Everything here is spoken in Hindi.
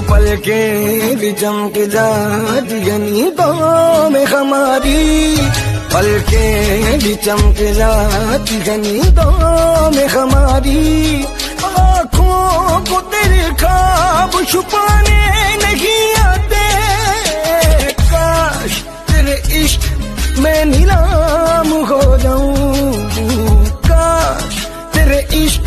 पल के भी चमक जाती यानी में हमारी। पल के भी चमक जाती यानी गाँव में हमारी। आँखों को तेरे खाब छुपाने नहीं आते। काश तेरे इश्क में नीलाम हो जाऊँ। काश तेरे इश्क